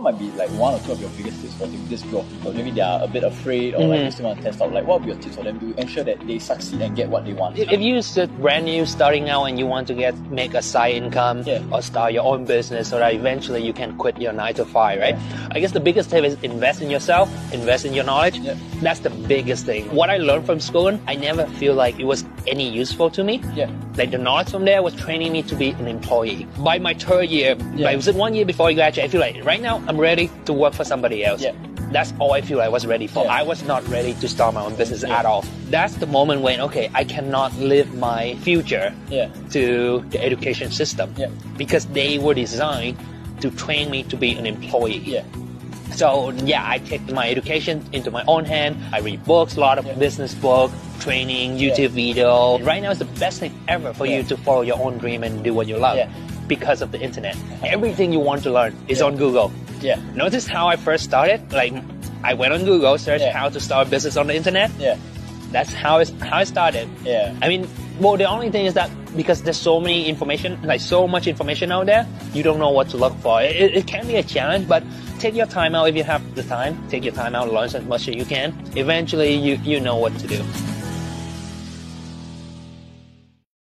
what might be like one or two of your biggest tips for this group of people? Maybe they are a bit afraid or like Mhm. they still want to test out. Like, what would be your tips for them to ensure that they succeed and get what they want? If if you just brand new starting out and you want to get make a side income Yeah. or start your own business so that eventually you can quit your nine to five, right? I guess the biggest tip is invest in yourself, invest in your knowledge. Yeah. That's the biggest thing. What I learned from school, I never feel like it was any useful to me. Yeah. Like the knowledge from there was training me to be an employee. By my third year, Yeah. like was it one year before I graduated, I feel like right now I'm ready to work for somebody else. Yeah. That's all I feel I was ready for. Yeah. I was not ready to start my own business Yeah. at all. That's the moment when okay, I cannot live my future Yeah. to the education system Yeah. because they were designed to train me to be an employee. Yeah. So yeah, I take my education into my own hand. I read books, a lot of Yeah. business book, training, YouTube video. Right now is the best thing ever for Yeah. you to follow your own dream and do what you love Yeah. because of the internet. Everything you want to learn is Yeah. on Google. Yeah. Notice how I first started? Like I went on Google, searched Yeah. how to start a business on the internet. Yeah. That's how it's how I started. Yeah. I mean, well, the only thing is that because there's so many information, like so much information out there, you don't know what to look for. It, it can be a challenge, but take your time out if you have the time. Take your time out, learn as much as you can. Eventually, you, you know what to do.